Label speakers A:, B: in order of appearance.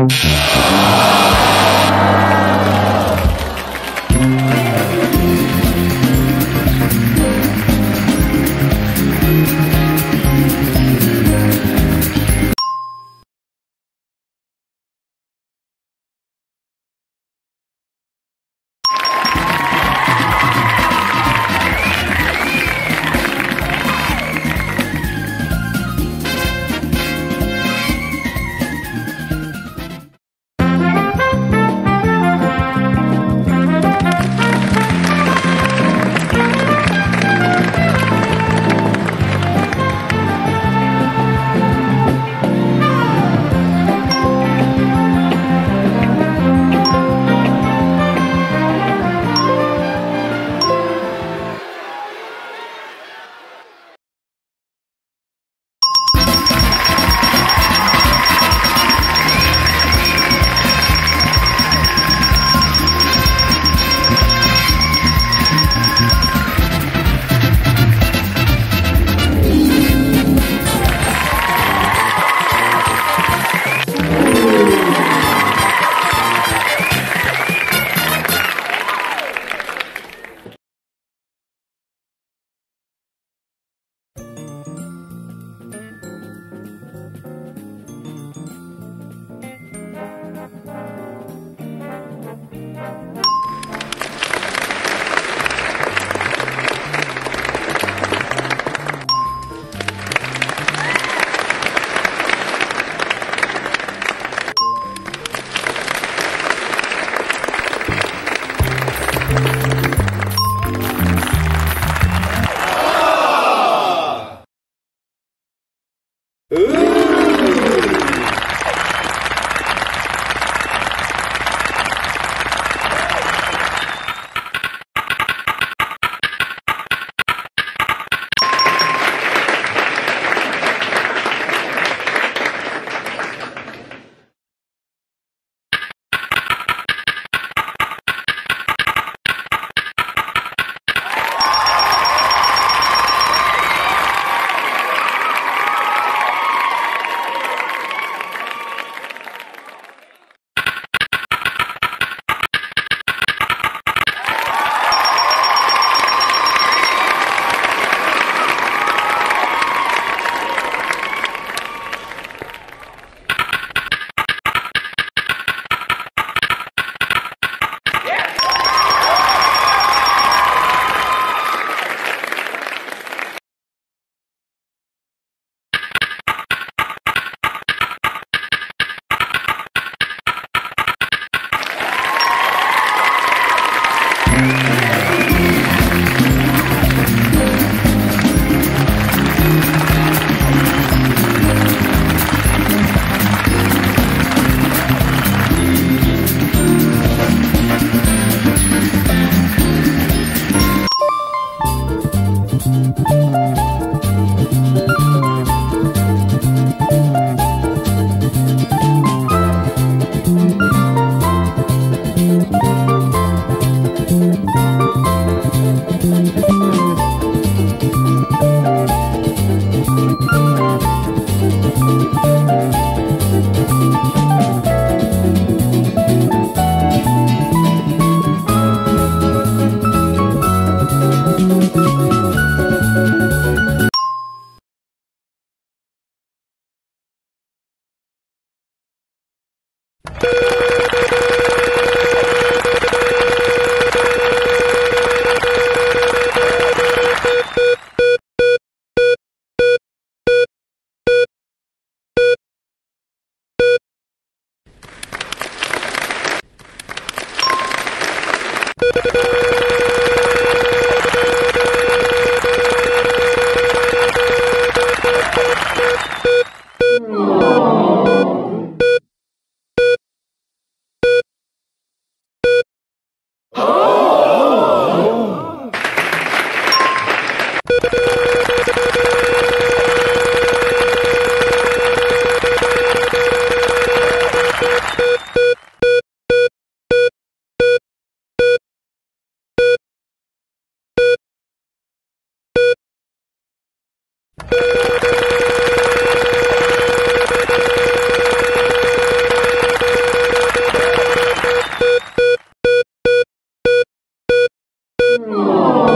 A: Uh! Aww.